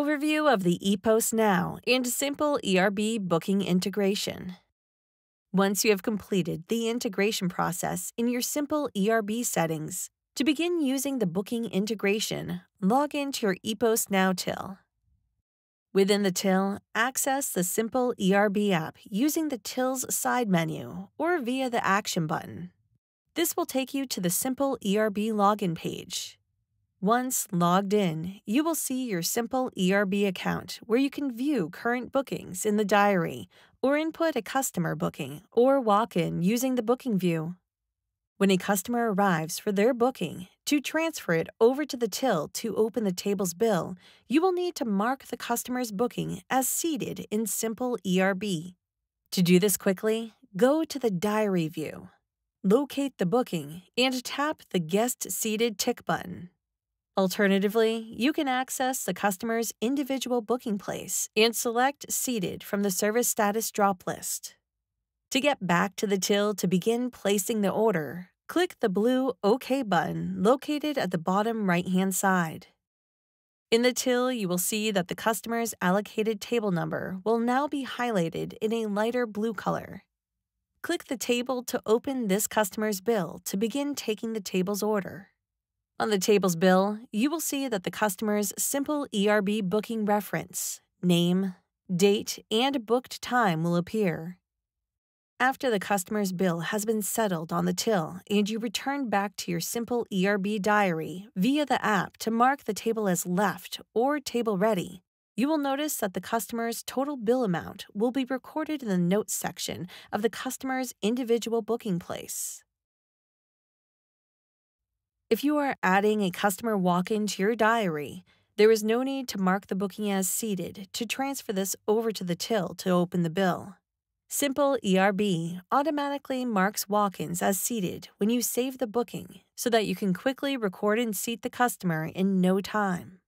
Overview of the Epos Now and Simple ERB booking integration. Once you have completed the integration process in your Simple ERB settings, to begin using the booking integration, log into your Epos Now till. Within the till, access the Simple ERB app using the till's side menu or via the Action button. This will take you to the Simple ERB login page. Once logged in, you will see your Simple ERB account where you can view current bookings in the diary or input a customer booking or walk in using the booking view. When a customer arrives for their booking, to transfer it over to the till to open the table's bill, you will need to mark the customer's booking as seated in Simple ERB. To do this quickly, go to the Diary view, locate the booking, and tap the Guest Seated tick button. Alternatively, you can access the customer's individual booking place and select Seated from the Service Status drop list. To get back to the till to begin placing the order, click the blue OK button located at the bottom right hand side. In the till, you will see that the customer's allocated table number will now be highlighted in a lighter blue color. Click the table to open this customer's bill to begin taking the table's order. On the table's bill, you will see that the customer's simple ERB booking reference, name, date, and booked time will appear. After the customer's bill has been settled on the till and you return back to your simple ERB diary via the app to mark the table as left or table ready, you will notice that the customer's total bill amount will be recorded in the notes section of the customer's individual booking place. If you are adding a customer walk in to your diary, there is no need to mark the booking as seated to transfer this over to the till to open the bill. Simple ERB automatically marks walk ins as seated when you save the booking so that you can quickly record and seat the customer in no time.